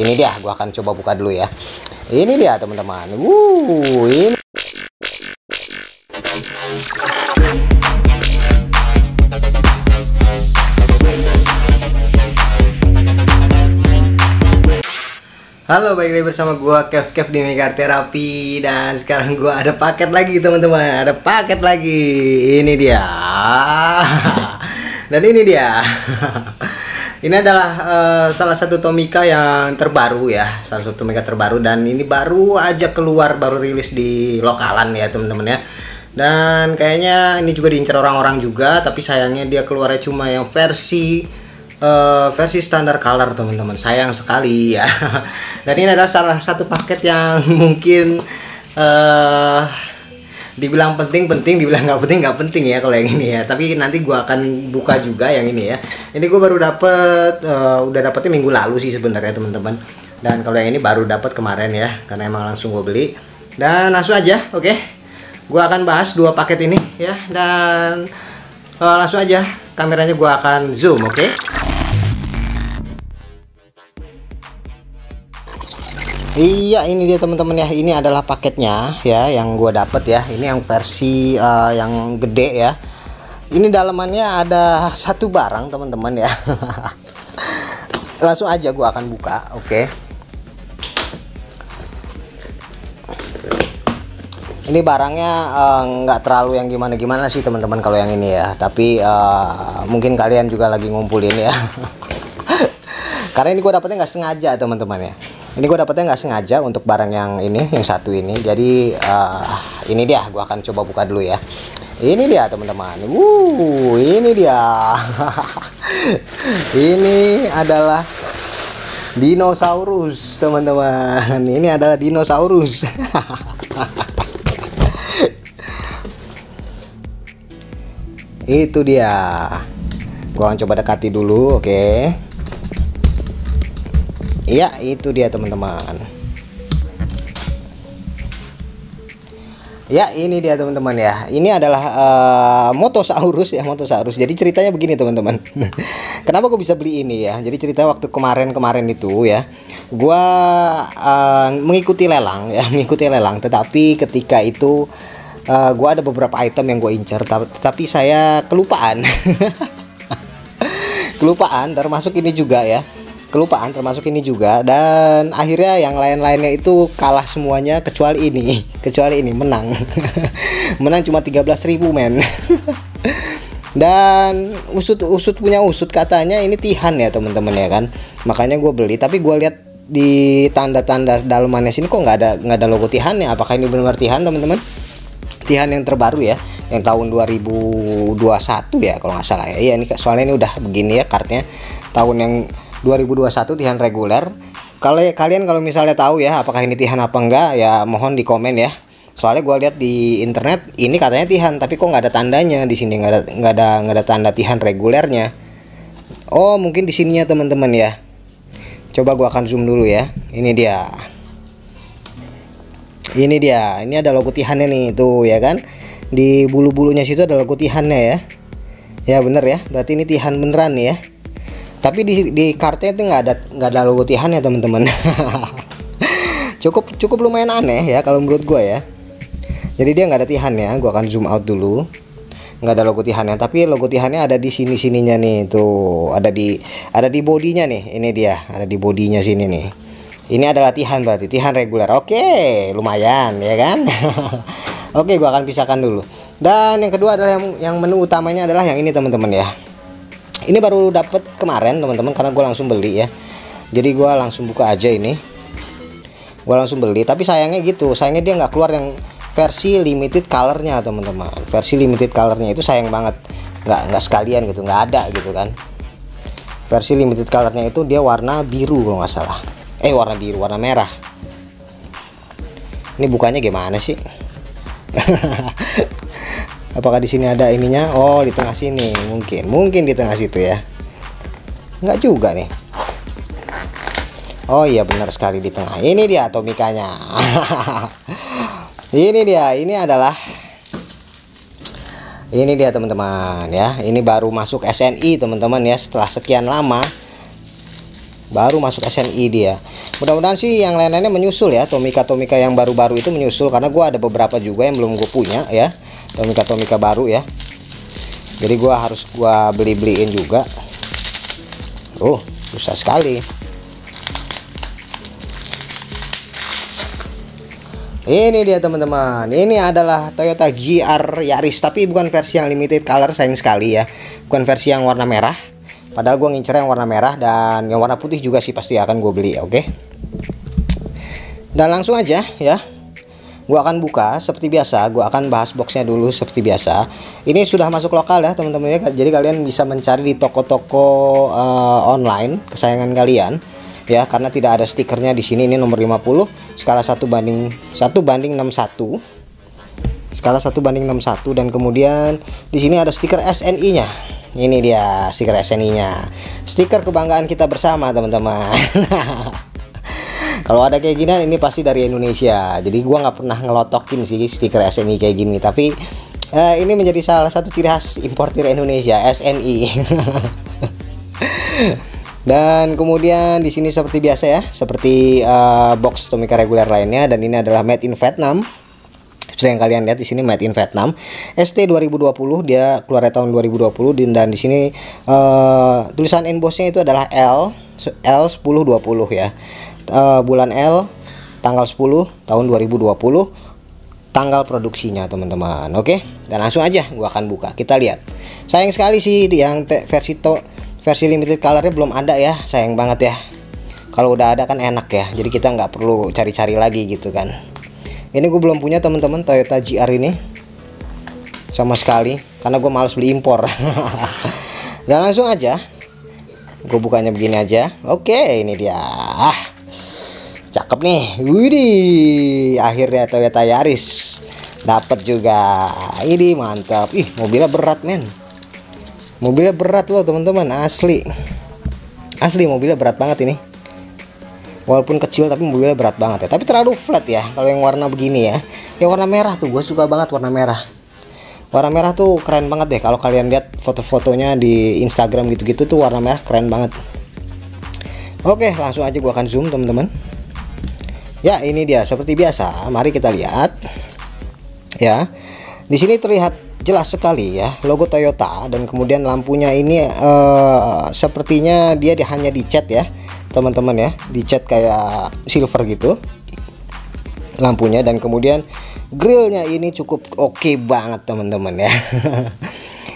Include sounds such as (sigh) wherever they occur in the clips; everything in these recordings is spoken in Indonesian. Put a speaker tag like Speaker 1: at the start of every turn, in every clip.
Speaker 1: ini dia gua akan coba buka dulu ya ini dia teman-teman uh ini Halo, balik lagi bersama gua Kev Kev di Megar Terapi dan sekarang gua ada paket lagi teman-teman, ada paket lagi. Ini dia. (laughs) Dan ini dia. (laughs) Ini adalah uh, salah satu Tomika yang terbaru ya, salah satu Tomika terbaru dan ini baru aja keluar, baru rilis di lokalan ya teman-teman ya. Dan kayaknya ini juga diincar orang-orang juga, tapi sayangnya dia keluarnya cuma yang versi uh, versi standar color teman-teman sayang sekali ya (laughs) dan ini adalah salah satu paket yang (laughs) mungkin uh, dibilang penting penting dibilang nggak penting nggak penting ya kalau yang ini ya tapi nanti gua akan buka juga yang ini ya ini gua baru dapet uh, udah dapetnya minggu lalu sih sebenarnya teman-teman dan kalau yang ini baru dapat kemarin ya karena emang langsung gue beli dan langsung aja oke okay? gua akan bahas dua paket ini ya dan uh, langsung aja kameranya gua akan zoom oke okay? Iya ini dia teman-teman ya. Ini adalah paketnya ya yang gue dapet ya. Ini yang versi uh, yang gede ya. Ini dalamannya ada satu barang teman-teman ya. (laughs) Langsung aja gue akan buka oke. Okay. ini barangnya eh, nggak uh, terlalu yang gimana-gimana sih teman-teman kalau yang ini ya. Tapi uh, mungkin kalian juga lagi ngumpulin ya. (laughs) Karena ini gue dapetnya nggak sengaja teman-teman ya ini gue dapetnya nggak sengaja untuk barang yang ini yang satu ini. Jadi uh, ini dia gue akan coba buka dulu ya. Ini dia teman-teman. Uh ini dia. (laughs) Ini adalah dinosaurus teman-teman. Ini adalah dinosaurus. (laughs) Itu dia. Gua akan coba dekati dulu oke. okay. Iya, itu dia teman-teman. Ya, ini dia teman-teman ya. Ini adalah uh, Motosaurus ya, Motosaurus. Jadi ceritanya begini teman-teman. (laughs) Kenapa gue bisa beli ini ya? Jadi cerita waktu kemarin-kemarin itu ya, gua uh, mengikuti lelang ya, (laughs) mengikuti lelang. Tetapi ketika itu uh, gua ada beberapa item yang gue incer, tetapi saya kelupaan. (laughs) kelupaan, termasuk ini juga ya kelupaan termasuk ini juga. Dan akhirnya yang lain-lainnya itu kalah semuanya kecuali ini. (laughs) Kecuali ini menang. (laughs) Menang cuma 13.000 men. (laughs) Dan usut usut punya usut katanya ini tihan ya teman-teman ya kan? Makanya gue beli. Tapi gue lihat di tanda-tanda dalamannya sini kok nggak ada nggak ada logo tihan ya? Apakah ini benar tihan teman-teman? Tihan yang terbaru ya yang tahun 2021 ya kalau nggak salah ya. Iya ini soalnya ini udah begini ya kartnya. Tahun yang 2021 Tihan reguler. Kalau kalian kalau misalnya tahu ya apakah ini Tihan apa enggak ya mohon di komen ya. Soalnya gue lihat di internet ini katanya Tihan tapi kok nggak ada tandanya? Di sini nggak ada nggak ada nggak ada tanda Tihan regulernya. Oh mungkin di sininya teman-teman ya. Coba gue akan zoom dulu ya. Ini dia. Ini dia. Ini ada logo Tihannya nih tuh ya kan? Di bulu-bulunya situ ada logo Tihannya ya. Ya bener ya. Berarti ini Tihan beneran ya tapi di di kartnya itu nggak ada nggak ada logo Tihan ya teman-teman. (laughs) Cukup cukup lumayan aneh ya kalau menurut gue ya. Jadi dia nggak ada Tihan ya gue akan zoom out dulu. Nggak ada logo Tihan ya tapi logo Tihannya ada di sini sininya nih tuh. Ada di ada di bodinya nih ini dia. Ada di bodinya sini nih. Ini adalah Tihan berarti Tihan reguler. Oke lumayan ya kan? (laughs) Oke gue akan pisahkan dulu. Dan yang kedua adalah yang, yang menu utamanya adalah yang ini teman-teman ya ini baru dapet kemarin teman-teman karena gue langsung beli ya. Jadi gue langsung buka aja ini. Gue langsung beli tapi sayangnya gitu. Sayangnya dia nggak keluar yang versi limited colornya teman-teman. Versi limited colornya itu sayang banget. Nggak nggak sekalian gitu nggak ada gitu kan. Versi limited colornya itu dia warna biru kalau nggak salah. Eh warna biru warna merah. Ini bukanya gimana sih (laughs) apakah di sini ada ininya? Oh di tengah sini. Mungkin mungkin di tengah situ ya. Enggak juga nih. Oh iya benar sekali di tengah. Ini dia tomikanya (laughs) ini dia ini adalah ini dia teman-teman ya. Ini baru masuk SNI teman-teman ya setelah sekian lama. Baru masuk SNI dia mudah-mudahan sih yang lain-lainnya menyusul ya Tomika Tomika yang baru-baru itu menyusul karena gue ada beberapa juga yang belum gue punya ya Tomika Tomika baru ya jadi gue harus gue beli-beliin juga oh susah sekali Ini dia teman-teman. Ini adalah Toyota GR Yaris tapi bukan versi yang limited color sayang sekali ya. Bukan versi yang warna merah. Padahal gue ngincer yang warna merah dan yang warna putih juga sih pasti akan gue beli, oke? Okay? Dan langsung aja ya. Gue akan buka seperti biasa. Gue akan bahas boxnya dulu seperti biasa. Ini sudah masuk lokal ya teman-teman ya. Jadi kalian bisa mencari di toko-toko uh, online kesayangan kalian ya karena tidak ada stikernya di sini ini nomor 50 skala 1 banding 1 banding 61 skala 1 banding 61 dan kemudian di sini ada stiker SNI nya ini dia stiker SNI nya stiker kebanggaan kita bersama teman-teman (laughs) kalau ada kayak gini ini pasti dari Indonesia. Jadi gua nggak pernah ngelotokin sih stiker SNI kayak gini. Tapi eh, ini menjadi salah satu ciri khas importir Indonesia SNI (laughs) dan kemudian di sini seperti biasa ya seperti uh, box Tomica reguler lainnya. Dan ini adalah made in Vietnam. Seperti yang kalian lihat di sini made in Vietnam. ST 2020 dia keluar tahun 2020 dan di sini uh, tulisan embossnya itu adalah L L 1020 ya uh, bulan L tanggal 10 tahun 2020 tanggal produksinya teman-teman oke? Dan langsung aja gua akan buka kita lihat. Sayang sekali sih yang versi to versi limited colornya belum ada ya sayang banget ya. Kalau udah ada kan enak ya jadi kita nggak perlu cari-cari lagi gitu kan. Ini gue belum punya teman-teman Toyota GR ini. Sama sekali karena gue males beli impor. (laughs) Dan langsung aja gue bukanya begini aja. Oke ini dia. ah cakep nih. Widih akhirnya Toyota Yaris. Dapat juga. Ini mantap. Ih mobilnya berat men. Mobilnya berat loh teman-teman. Asli. Asli mobilnya berat banget ini. Walaupun kecil tapi mobilnya berat banget ya. Tapi terlalu flat ya kalau yang warna begini ya. Yang warna merah tuh gue suka banget warna merah. Warna merah tuh keren banget deh. Kalau kalian lihat foto-fotonya di Instagram gitu-gitu tuh warna merah keren banget. Oke langsung aja gue akan zoom teman-teman ya ini dia. Seperti biasa mari kita lihat. Ya di sini terlihat jelas sekali ya logo Toyota dan kemudian lampunya ini uh, sepertinya dia di, hanya dicat ya teman-teman ya. Dicat kayak silver gitu lampunya dan kemudian grillnya ini cukup oke okay banget teman-teman ya. (laughs)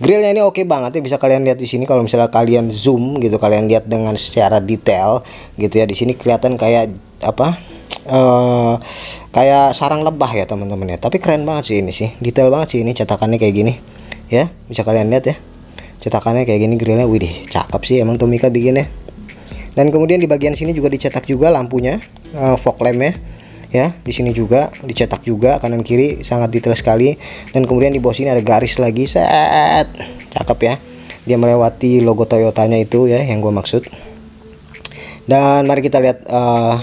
Speaker 1: Grillnya ini oke okay banget ya bisa kalian lihat di sini. Kalau misalnya kalian zoom gitu kalian lihat dengan secara detail gitu ya di sini kelihatan kayak apa uh, kayak sarang lebah ya teman-teman ya. Tapi keren banget sih ini sih. Detail banget sih ini cetakannya kayak gini. Ya bisa kalian lihat ya. Cetakannya kayak gini grillnya widih cakep sih emang Tomika bikinnya. Dan kemudian di bagian sini juga dicetak juga lampunya uh, fog lampnya. Ya di sini juga dicetak juga kanan kiri sangat detail sekali. Dan kemudian di bawah sini ada garis lagi set. Cakep ya. Dia melewati logo Toyotanya itu ya yang gue maksud. Dan mari kita lihat uh,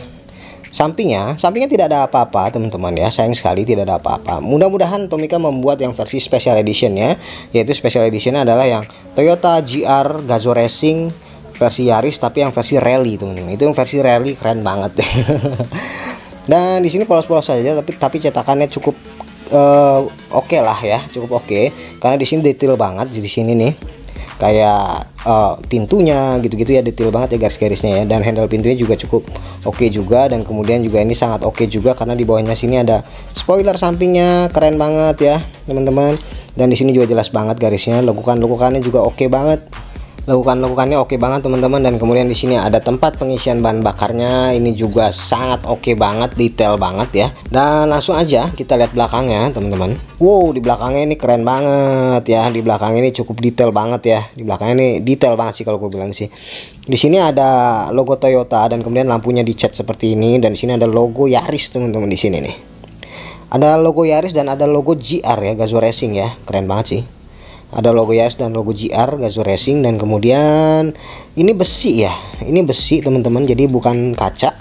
Speaker 1: Sampingnya, sampingnya tidak ada apa-apa teman-teman ya. Sayang sekali tidak ada apa-apa. Mudah-mudahan Tomica membuat yang versi special edition ya. Yaitu special edition adalah yang Toyota GR Gazoo Racing versi Yaris tapi yang versi rally teman-teman. Itu yang versi rally keren banget. (laughs) Dan di sini polos-polos saja tapi tapi cetakannya cukup uh, oke okay lah ya, cukup oke. Okay. Karena di sini detail banget di sini nih kayak uh, pintunya gitu-gitu ya detail banget ya garis-garisnya ya. Dan handle pintunya juga cukup oke okay juga dan kemudian juga ini sangat oke okay juga karena di bawahnya sini ada spoiler sampingnya keren banget ya teman-teman. Dan di sini juga jelas banget garisnya lekukan-lekukannya juga oke okay banget lakukan-lakukannya oke banget teman-teman. Dan kemudian di sini ada tempat pengisian bahan bakarnya. Ini juga sangat oke banget detail banget ya. Dan langsung aja kita lihat belakangnya teman-teman. Wow di belakangnya ini keren banget ya. Di belakang ini cukup detail banget ya. Di belakangnya ini detail banget sih kalau gue bilang sih. Di sini ada logo Toyota dan kemudian lampunya dicat seperti ini. Dan di sini ada logo Yaris teman-teman di sini nih. Ada logo Yaris dan ada logo GR ya Gazoo Racing ya. Keren banget sih ada logo Yaris dan logo GR Gazoo Racing dan kemudian ini besi ya. Ini besi teman-teman. Jadi bukan kaca.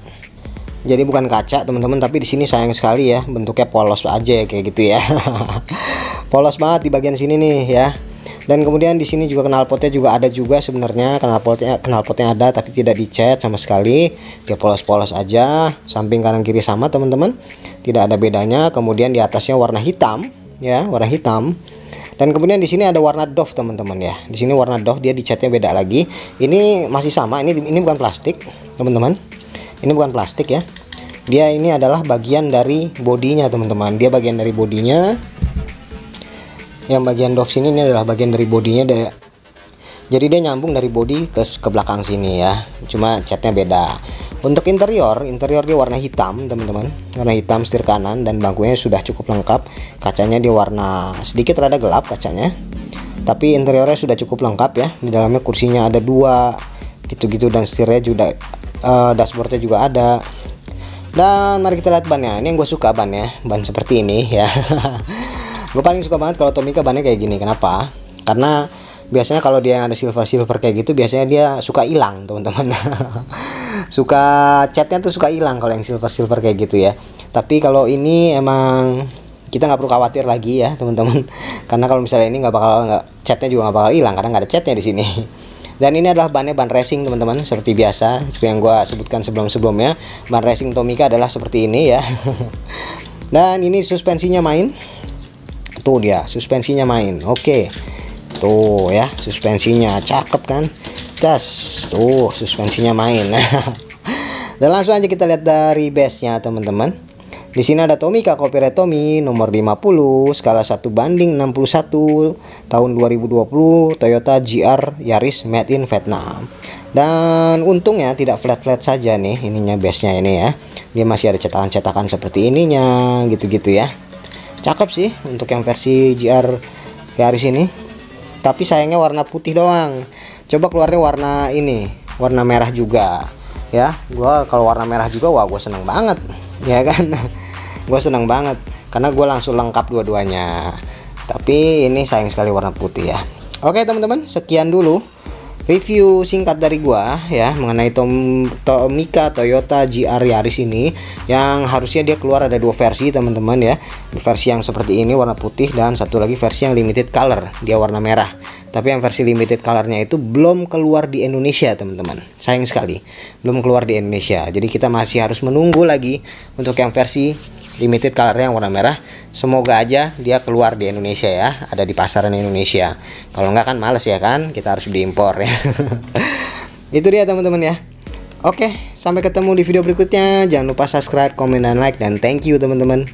Speaker 1: Jadi bukan kaca teman-teman tapi di sini sayang sekali ya. Bentuknya polos aja ya kayak gitu ya. (laughs) Polos banget di bagian sini nih ya. Dan kemudian di sini juga knalpotnya juga ada juga sebenarnya. Knalpotnya knalpotnya ada tapi tidak dicat sama sekali. Dia polos-polos aja. Samping kanan kiri sama teman-teman. Tidak ada bedanya. Kemudian di atasnya warna hitam ya. Warna hitam dan kemudian di sini ada warna doff teman-teman ya. Di sini warna doff dia dicatnya beda lagi. Ini masih sama ini ini bukan plastik teman-teman. Ini bukan plastik ya. Dia ini adalah bagian dari bodinya teman-teman. Dia bagian dari bodinya. Yang bagian doff sini ini adalah bagian dari bodinya deh jadi dia nyambung dari body ke ke belakang sini ya. Cuma catnya beda untuk interior interior dia warna hitam teman-teman. Warna hitam setir kanan dan bangkunya sudah cukup lengkap. Kacanya dia warna sedikit rada gelap kacanya. Tapi interiornya sudah cukup lengkap ya. Di dalamnya kursinya ada dua gitu-gitu dan setirnya juga uh, dashboardnya juga ada. Dan mari kita lihat bannya. Ini yang gue suka bannya ban seperti ini ya. (laughs) Gue paling suka banget kalau Tomica bannya kayak gini. Kenapa? Karena biasanya kalau dia yang ada silver silver kayak gitu biasanya dia suka hilang teman-teman (laughs) suka catnya tuh suka hilang kalau yang silver silver kayak gitu ya. Tapi kalau ini emang kita nggak perlu khawatir lagi ya teman-teman. (laughs) Karena kalau misalnya ini nggak bakal nggak catnya juga nggak bakal hilang karena nggak ada catnya di sini. (laughs) Dan ini adalah bannya ban racing teman-teman seperti biasa. Seperti yang gue sebutkan sebelum-sebelumnya ban racing Tomica adalah seperti ini ya. (laughs) Dan ini suspensinya main. Tuh dia suspensinya main. Oke tuh ya suspensinya. Cakep kan? Gas. Tuh suspensinya main. (laughs) Dan langsung aja kita lihat dari base nya teman-teman. Di sini ada Tomica copyright Tommy nomor 50 skala 1 banding 61 tahun 2020 Toyota GR Yaris made in Vietnam. Dan untungnya tidak flat-flat saja nih ininya base nya ini ya. Dia masih ada cetakan-cetakan seperti ininya gitu-gitu ya. Cakep sih untuk yang versi GR Yaris ini tapi sayangnya warna putih doang. Coba keluarnya warna ini warna merah juga. Ya gua kalau warna merah juga wah gue seneng banget. (laughs) Ya kan? Gue seneng banget. Karena gue langsung lengkap dua-duanya. Tapi ini sayang sekali warna putih ya. Oke teman-teman sekian dulu review singkat dari gua ya mengenai Tom Tomica Toyota GR Yaris ini yang harusnya dia keluar ada dua versi teman-teman ya. Versi yang seperti ini warna putih dan satu lagi versi yang limited color dia warna merah. Tapi yang versi limited colornya itu belum keluar di Indonesia teman-teman. Sayang sekali belum keluar di Indonesia. Jadi kita masih harus menunggu lagi untuk yang versi limited colornya yang warna merah semoga aja dia keluar di Indonesia ya ada di pasaran Indonesia. Kalau nggak kan males ya kan kita harus diimpor ya. (laughs) Itu dia teman-teman ya. Oke sampai ketemu di video berikutnya. Jangan lupa subscribe komen dan like dan thank you teman-teman